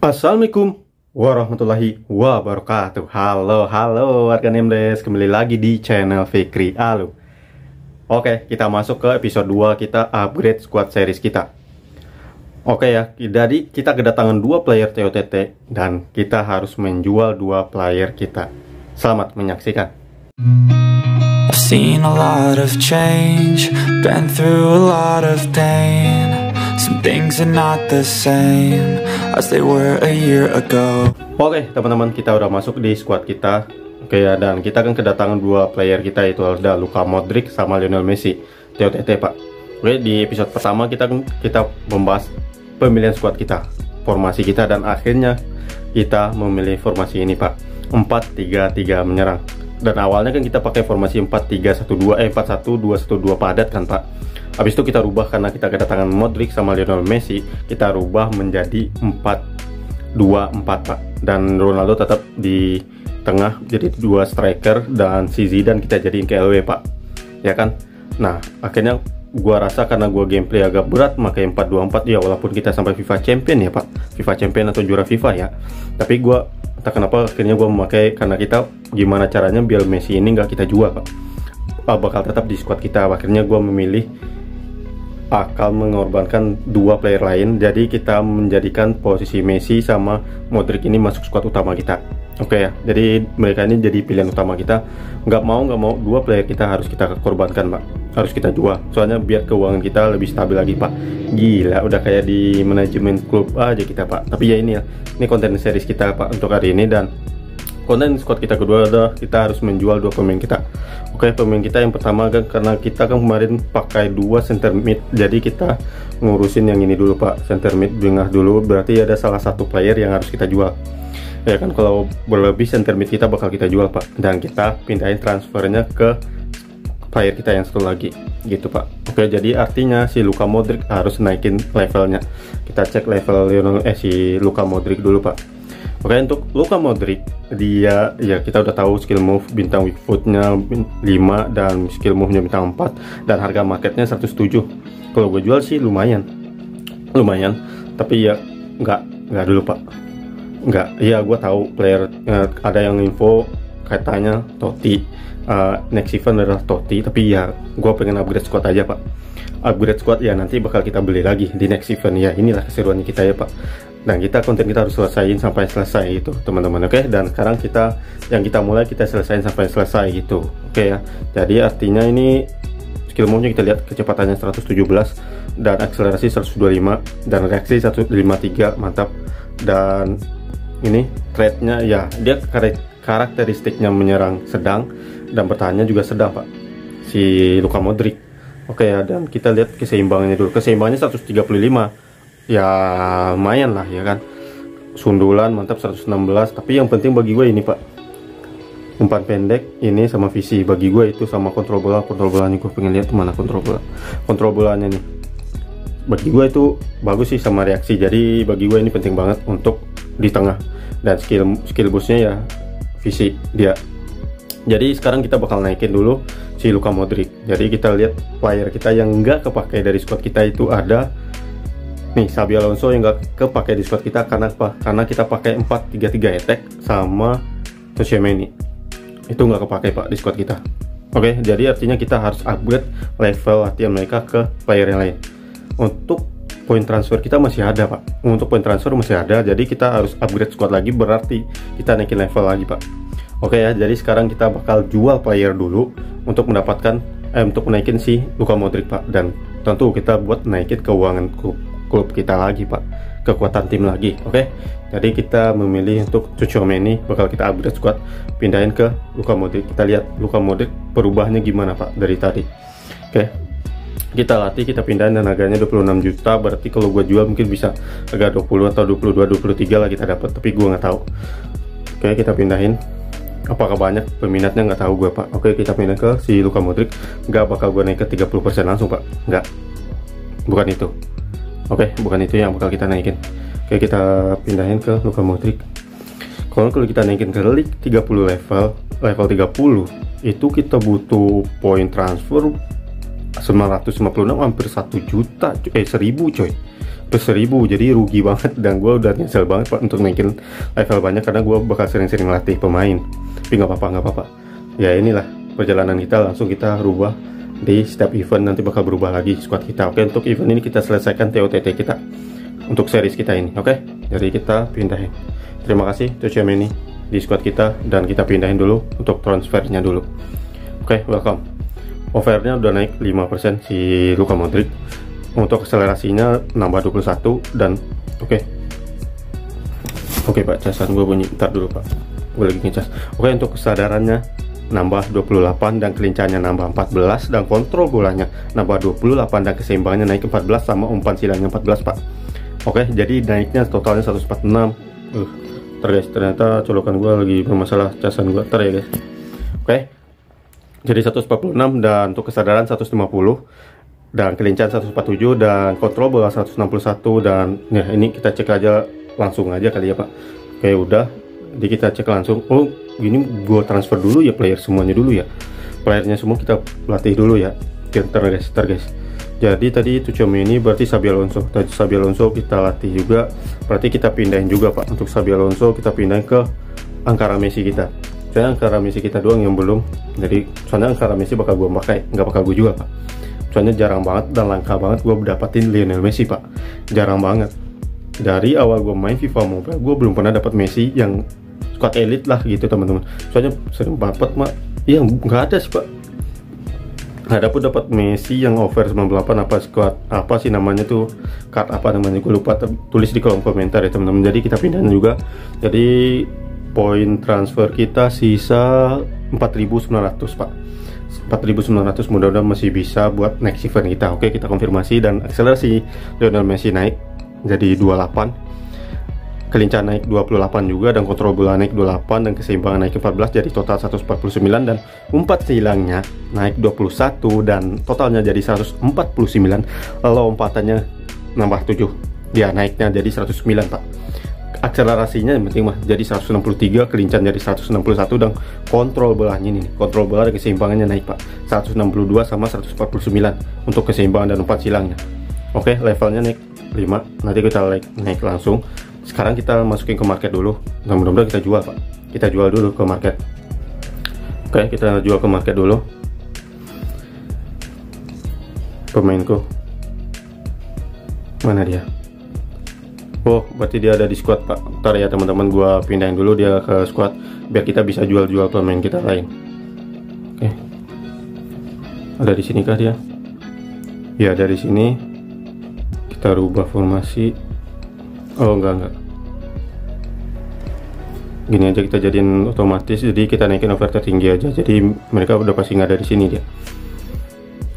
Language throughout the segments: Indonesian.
Assalamualaikum warahmatullahi wabarakatuh. Halo, halo warga Nemdes Kembali lagi di channel Fikri Alu. Oke, kita masuk ke episode 2 Kita upgrade squad series kita. Oke ya, jadi kita kedatangan dua player TOTT Dan kita harus menjual dua player kita. Selamat menyaksikan. I've seen a lot of change, been through a lot of pain. Things are not the same as they were a year ago. Oke teman-teman kita udah masuk di squad kita. Oke ya dan kita kan kedatangan dua player kita itu ada Luka Modric sama Lionel Messi. TOTT pak. Oke di episode pertama kita kita membahas pemilihan squad kita Formasi kita dan akhirnya kita memilih formasi ini pak. 4-3-3 menyerang. Dan awalnya kan kita pakai formasi 4-3-1-2 eh 4-1-2-1-2 padat kan pak habis itu kita rubah karena kita kedatangan Modric sama Lionel Messi kita rubah menjadi 4-2-4 pak. Dan Ronaldo tetap di tengah jadi dua striker dan si Zidane kita jadiin ke LW pak. Ya kan? Nah akhirnya gua rasa karena gua gameplay agak berat pakai 424 ya walaupun kita sampai FIFA Champion ya Pak. FIFA Champion atau juara FIFA ya. Tapi gua entah kenapa akhirnya gua memakai karena kita gimana caranya biar Messi ini nggak kita jual Pak. Ah, bakal tetap di squad kita. Akhirnya gua memilih akan mengorbankan dua player lain. Jadi kita menjadikan posisi Messi sama Modric ini masuk squad utama kita. Oke ya jadi mereka ini jadi pilihan utama kita. Nggak mau nggak mau dua player kita harus kita korbankan pak. Harus kita jual. Soalnya biar keuangan kita lebih stabil lagi pak. Gila udah kayak di manajemen klub aja kita pak. Tapi ya ini ya ini konten series kita pak untuk hari ini. Dan konten squad kita kedua adalah kita harus menjual dua pemain kita. Oke pemain kita yang pertama kan karena kita kan kemarin pakai dua center mid jadi kita ngurusin yang ini dulu pak. Center mid bengah dulu berarti ada salah satu player yang harus kita jual. Ya kan kalau berlebih center mid kita bakal kita jual pak. Dan kita pindahin transfernya ke player kita yang satu lagi gitu pak. Oke jadi artinya si Luka Modric harus naikin levelnya. Kita cek level eh si Luka Modric dulu pak Oke untuk Luka Modric dia ya kita udah tahu skill move bintang weak footnya 5 dan skill move nya bintang 4 dan harga marketnya 107 kalau gue jual sih lumayan. Lumayan. Tapi ya nggak nggak dulu pak. Nggak iya gue tahu player uh, ada yang info katanya Totti uh, next event adalah Totti. Tapi ya gue pengen upgrade squad aja pak. Upgrade squad ya nanti bakal kita beli lagi di next event. Ya inilah keseruannya kita ya pak dan kita konten kita harus selesaiin sampai selesai itu teman-teman oke? Okay? dan sekarang kita yang kita mulai kita selesaiin sampai selesai gitu oke okay, ya? Jadi artinya ini skill move-nya kita lihat kecepatannya 117 dan akselerasi 125 dan reaksi 153 mantap. Dan ini trade-nya ya dia karakteristiknya menyerang sedang dan bertahannya juga sedang pak. Si Luka Modric oke okay, ya? Dan kita lihat keseimbangannya dulu. Keseimbangannya 135 ya lumayan lah ya kan? Sundulan mantap 116 tapi yang penting bagi gue ini pak. Umpan pendek ini sama visi. Bagi gue itu sama kontrol bola. Kontrol bolanya gue pengen lihat mana kontrol bola. Kontrol bolanya nih. Bagi gue itu bagus sih sama reaksi. Jadi bagi gue ini penting banget untuk di tengah. Dan skill skill boostnya ya visi dia. Jadi sekarang kita bakal naikin dulu si Luka Modric. Jadi kita lihat player kita yang enggak kepake dari squad kita itu ada nih Sabi Alonso yang gak kepake di squad kita karena apa? Karena kita pakai 4-3-3 attack sama Toshiemeni itu nggak kepake pak di squad kita. Oke jadi artinya kita harus upgrade level latihan mereka ke player yang lain. Untuk poin transfer kita masih ada pak. Untuk poin transfer masih ada jadi kita harus upgrade squad lagi berarti kita naikin level lagi pak. Oke ya jadi sekarang kita bakal jual player dulu untuk mendapatkan eh, untuk naikin si Luka Modric pak. Dan tentu kita buat naikin keuangan klub klub kita lagi pak. Kekuatan tim lagi oke? Okay? jadi kita memilih untuk Cucomeni bakal kita upgrade squad pindahin ke Luka Modric. Kita lihat Luka Modric perubahannya gimana pak dari tadi oke? Okay? kita latih kita pindahin dan harganya 26 juta. Berarti kalau gue jual mungkin bisa agak 20 atau 22 23 lah kita dapat tapi gue nggak tahu. Oke okay, kita pindahin. Apakah banyak? Peminatnya nggak tahu gue pak. Oke kita pindah ke si Luka Modric. Nggak bakal gue naik ke 30% langsung pak. Nggak. Bukan itu Oke, okay, bukan itu yang bakal kita naikin. Oke, okay, kita pindahin ke Luka Modric. Kalau kalau kita naikin ke League 30 level, level 30 itu kita butuh poin transfer 956 hampir 1 juta eh 1000 coy plus 1000 jadi rugi banget dan gue udah nyesel banget pak untuk naikin level banyak karena gue bakal sering-sering latih pemain tapi nggak apa-apa nggak apa-apa ya inilah perjalanan kita langsung kita rubah di setiap event nanti bakal berubah lagi squad kita oke? Untuk event ini kita selesaikan TOTT kita untuk series kita ini oke? Jadi kita pindahin. Terima kasih Tucham ini di squad kita dan kita pindahin dulu untuk transfernya dulu. Oke welcome. Overnya udah naik 5% si Luka Modric. Untuk akselerasinya nambah 21 dan oke. Oke pak casan gue bunyi ntar dulu pak. Gue lagi ngecas oke untuk kesadarannya nambah 28 dan kelincahannya nambah 14 dan kontrol bolanya nambah 28 dan keseimbangannya naik 14 sama umpan silangnya 14 pak. Oke jadi naiknya totalnya 146 uh, ter guys ternyata colokan gue lagi bermasalah casan gue ter ya guys. Oke jadi 146 dan untuk kesadaran 150 dan kelincahan 147 dan kontrol bola 161 dan ya ini kita cek aja langsung aja kali ya pak. Oke udah jadi kita cek langsung. Oh gini gua transfer dulu ya player semuanya dulu ya. Playernya semua kita latih dulu ya ter guys ter guys. Jadi tadi itu cuma ini berarti Sabi Alonso. Tadi Sabi Alonso kita latih juga. Berarti kita pindahin juga pak. Untuk Sabi Alonso kita pindahin ke Angkara Messi kita. Soalnya Angkara Messi kita doang yang belum. Jadi soalnya Angkara Messi bakal gua pakai nggak bakal gua juga pak. Soalnya jarang banget dan langka banget gue dapetin Lionel Messi pak. Jarang banget. Dari awal gue main FIFA Mobile gue belum pernah dapat Messi yang squad elite lah gitu teman-teman. Soalnya sering banget mak. Iya nggak ada sih pak. Nggak dapet dapat Messi yang over 98 apa squad apa sih namanya tuh card apa namanya gue lupa tulis di kolom komentar ya teman-teman. Jadi kita pindahin juga. Jadi poin transfer kita sisa 4900 pak. 4900 mudah-mudahan masih bisa buat next event kita. Oke kita konfirmasi dan akselerasi Lionel Messi naik jadi 28 kelincahan naik 28 juga dan kontrol bola naik 28 dan keseimbangan naik 14 jadi total 149 dan umpat silangnya naik 21 dan totalnya jadi 149 lompatannya nambah 7 dia naiknya jadi 109 pak. Akselerasinya yang penting mah jadi 163 kelincahan jadi 161 dan kontrol bolanya ini kontrol bola dan keseimbangannya naik pak. 162 sama 149 untuk keseimbangan dan umpan silangnya oke levelnya naik 5 nanti kita naik, naik langsung sekarang kita masukin ke market dulu dan mudah-mudahan kita jual pak kita jual dulu ke market oke kita jual ke market dulu pemainku mana dia Oh, berarti dia ada di squad pak. Ntar ya teman-teman, gua pindahin dulu dia ke squad biar kita bisa jual-jual pemain kita lain. Oke, ada di sini kah dia? Ya, dari sini. Kita rubah formasi. Oh, enggak enggak. Gini aja kita jadiin otomatis, jadi kita naikin over tertinggi aja. Jadi mereka udah pasti nggak ada di sini dia.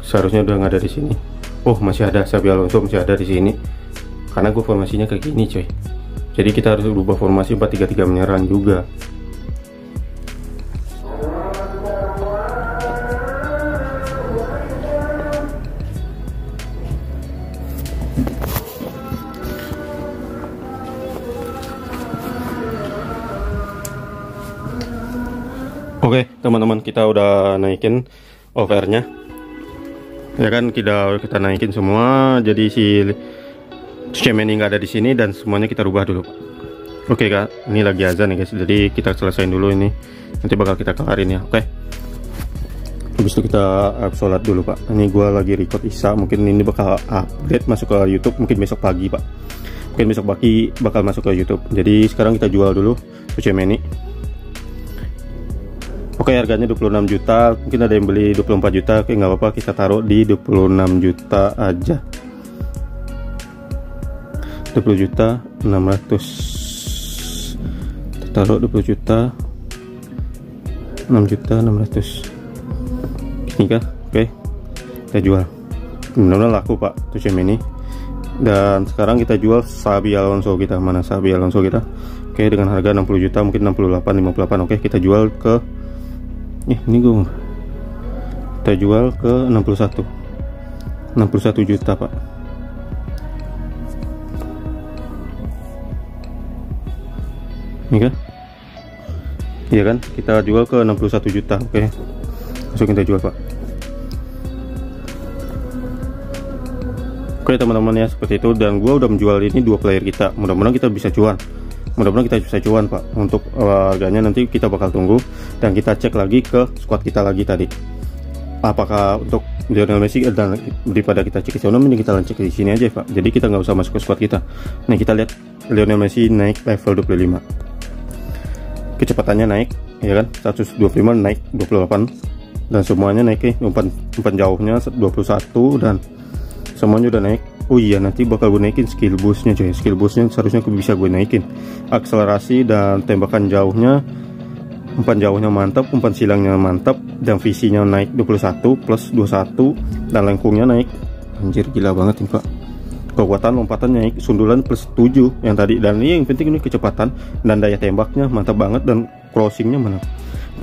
Seharusnya udah nggak ada di sini. Oh, masih ada Sabi Alonso masih ada di sini karena gue formasinya kayak gini coy jadi kita harus berubah formasi 433 menyerang juga teman-teman kita udah naikin overnya ya kan kita kita naikin semua. Jadi si ini nggak ada di sini dan semuanya kita rubah dulu oke kak. Ini lagi azan nih guys. Jadi kita selesaiin dulu ini. Nanti bakal kita kelarin ya oke? Okay. habis itu kita sholat dulu pak. Ini gua lagi record isa mungkin ini bakal update masuk ke YouTube mungkin besok pagi pak. Mungkin besok pagi bakal masuk ke YouTube. Jadi sekarang kita jual dulu ini Oke harganya 26 juta. Mungkin ada yang beli 24 juta. Oke nggak apa-apa. Kita taruh di 26 juta aja. 20 juta 600 taruh 20 juta 6 juta 600 ini kah? Oke kita jual. Benar-benar laku pak tuh ini. Dan sekarang kita jual Sabi Alonso kita. Mana Sabi Alonso kita? Oke dengan harga 60 juta mungkin 68 58 oke kita jual ke eh, ini gue kita jual ke 61 61 juta pak. Ini kan? Iya kan? Kita jual ke 61 juta oke. Langsung kita jual pak. Oke teman-teman ya seperti itu. Dan gue udah menjual ini dua player kita. Mudah-mudahan kita bisa cuan mudah-mudahan kita bisa cuan pak. Untuk uh, harganya nanti kita bakal tunggu dan kita cek lagi ke squad kita lagi tadi. Apakah untuk Lionel Messi dan daripada kita cek ke sana mending kita lancek di sini aja pak. Jadi kita nggak usah masuk ke squad kita. Nih kita lihat Lionel Messi naik level 25 kecepatannya naik ya kan? 125 naik 28 dan semuanya naik nih umpan umpan jauhnya 21 dan semuanya udah naik. Oh iya nanti bakal gue naikin skill boostnya coy skill boostnya seharusnya bisa gue naikin. Akselerasi dan tembakan jauhnya umpan jauhnya mantap umpan silangnya mantap dan visinya naik 21 plus 21 dan lengkungnya naik. Anjir gila banget ini pak. Kekuatan lompatan naik sundulan plus 7 yang tadi. Dan ini yang penting ini kecepatan dan daya tembaknya mantap banget dan crossingnya mana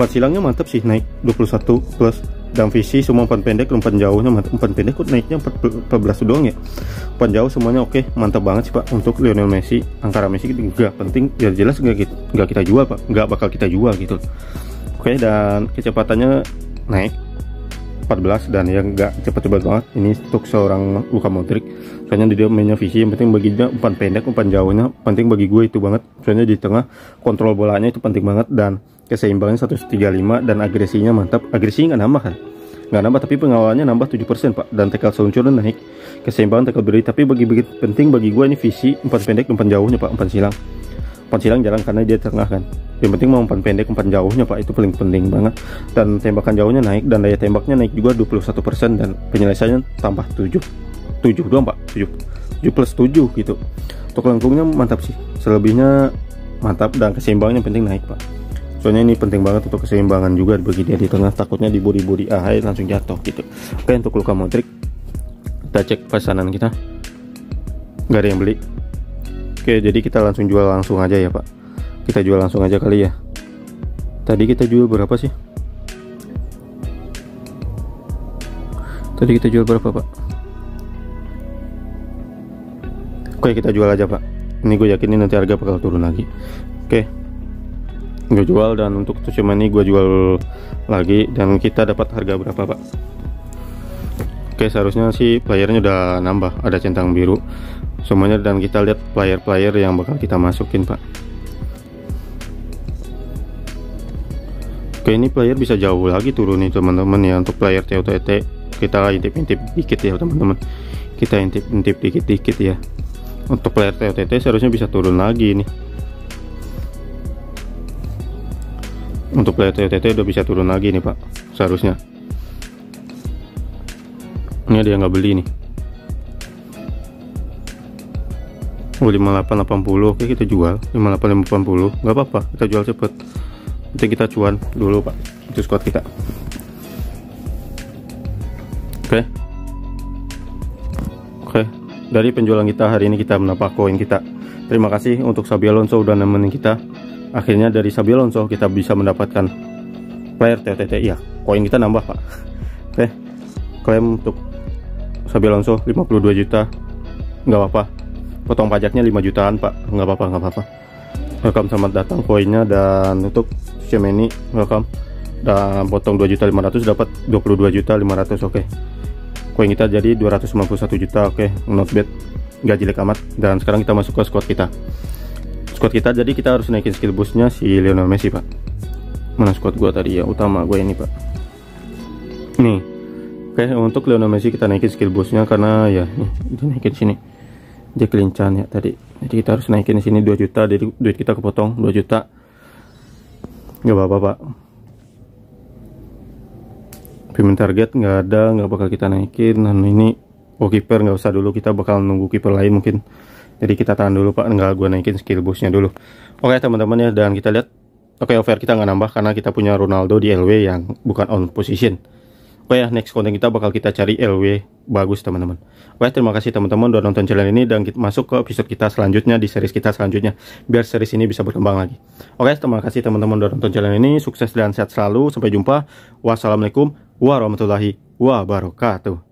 umpan silangnya mantap sih naik 21 plus dan visi semua umpan pendek umpan jauhnya umpan pendek kok naiknya 14 doang ya? Umpan jauh semuanya oke mantap banget sih pak untuk Lionel Messi. Angkara Messi nggak penting. Ya jelas nggak kita kita jual pak. Nggak bakal kita jual gitu. Oke dan kecepatannya naik. 14 dan yang nggak cepat-cepat banget. Ini untuk seorang Luka Modric. Soalnya dia mainnya visi yang penting baginya umpan pendek umpan jauhnya penting bagi gue itu banget. Soalnya di tengah kontrol bolanya itu penting banget dan keseimbangannya 135 dan agresinya mantap. Agresinya nggak nambah kan? Nggak nambah tapi pengawalnya nambah 7% pak. Dan tekel seluncuran naik. Keseimbangan tekel beri tapi bagi, bagi penting bagi gue ini visi umpan pendek umpan jauhnya pak umpan silang. Umpan silang jarang karena dia tengah kan? Yang penting mau umpan pendek umpan jauhnya pak itu paling penting banget. Dan tembakan jauhnya naik dan daya tembaknya naik juga 21% dan penyelesaiannya tambah 7 7 doang pak. 7 7 plus 7 gitu. Untuk lengkungnya mantap sih. Selebihnya mantap dan keseimbangannya penting naik pak soalnya ini penting banget untuk keseimbangan juga bagi dia di tengah. Takutnya di body-body ahai langsung jatuh gitu. Oke untuk Luka Modric kita cek pesanan kita. Nggak ada yang beli. Oke jadi kita langsung jual langsung aja ya pak. Kita jual langsung aja kali ya. Tadi kita jual berapa sih? Tadi kita jual berapa pak? Oke kita jual aja pak. Ini gue yakin ini nanti harga bakal turun lagi. Oke gue jual dan untuk ini gue jual lagi dan kita dapat harga berapa pak? Oke seharusnya sih playernya udah nambah ada centang biru semuanya dan kita lihat player-player yang bakal kita masukin pak. Oke ini player bisa jauh lagi turun nih teman-teman ya. Untuk player TOTT kita intip-intip dikit ya teman-teman. Kita intip-intip dikit-dikit ya. Untuk player TOTT seharusnya bisa turun lagi nih untuk player TTT udah bisa turun lagi nih pak. Seharusnya. Ini yang nggak beli nih. Oh 5880 oke kita jual. 5880 nggak apa-apa. Kita jual cepet. Nanti kita cuan dulu pak. Itu squad kita. Oke. Oke. Dari penjualan kita hari ini kita menambah koin kita. Terima kasih untuk Sabi Alonso udah nemenin kita akhirnya dari Sabi Alonso kita bisa mendapatkan player TTT ya koin kita nambah pak. Oke klaim untuk Sabi Alonso 52 juta. Nggak apa-apa. Potong pajaknya 5 jutaan pak. Nggak apa-apa nggak apa-apa. Welcome selamat datang koinnya. Dan untuk Semeni welcome. Dan potong 2 juta 500 dapat 22 juta 500 oke. Koin kita jadi 291 juta oke. Not bad. Nggak jelek amat. Dan sekarang kita masuk ke squad kita squad kita jadi kita harus naikin skill boostnya si Lionel Messi pak. Mana squad gua tadi ya? Utama gue ini pak. Nih. Oke untuk Lionel Messi kita naikin skill boostnya karena ya nih dinaikin sini. Dia kelincahan ya tadi. Jadi kita harus naikin sini 2 juta jadi duit kita kepotong 2 juta. Nggak apa-apa pak. Payment target nggak ada nggak bakal kita naikin. Dan ini oh keeper nggak usah dulu kita bakal nunggu keeper lain mungkin jadi kita tahan dulu pak. Nggak gue naikin skill boostnya dulu. Oke teman-teman ya dan kita lihat. Oke over kita nggak nambah karena kita punya Ronaldo di LW yang bukan on position. Oke ya next konten kita bakal kita cari LW bagus teman-teman. Oke terima kasih teman-teman udah nonton channel ini dan kita masuk ke episode kita selanjutnya di series kita selanjutnya biar series ini bisa berkembang lagi. Oke terima kasih teman-teman udah nonton channel ini. Sukses dan sehat selalu. Sampai jumpa. Wassalamualaikum warahmatullahi wabarakatuh